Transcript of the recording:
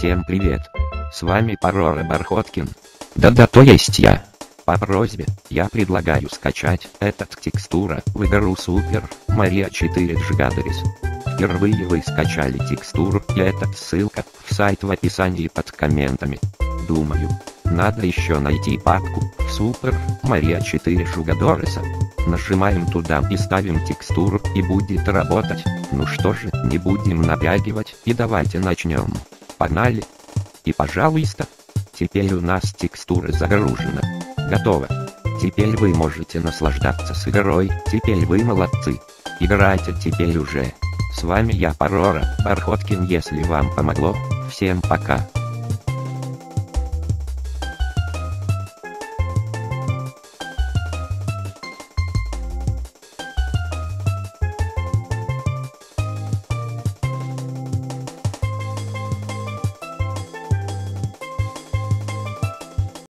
Всем привет. С вами Парора Бархоткин. Да-да, то есть я. По просьбе, я предлагаю скачать этот текстура в игру Super Mario 4 Джигадарис. Впервые вы скачали текстуру, и эта ссылка в сайт в описании под комментами. Думаю, надо еще найти папку Super Mario 4 Жугадориса. Нажимаем туда и ставим текстуру, и будет работать. Ну что же, не будем напрягивать, и давайте начнем. Погнали. И пожалуйста. Теперь у нас текстура загружена. Готово. Теперь вы можете наслаждаться с игрой, теперь вы молодцы. Играйте теперь уже. С вами я Парора, Бархоткин если вам помогло, всем пока.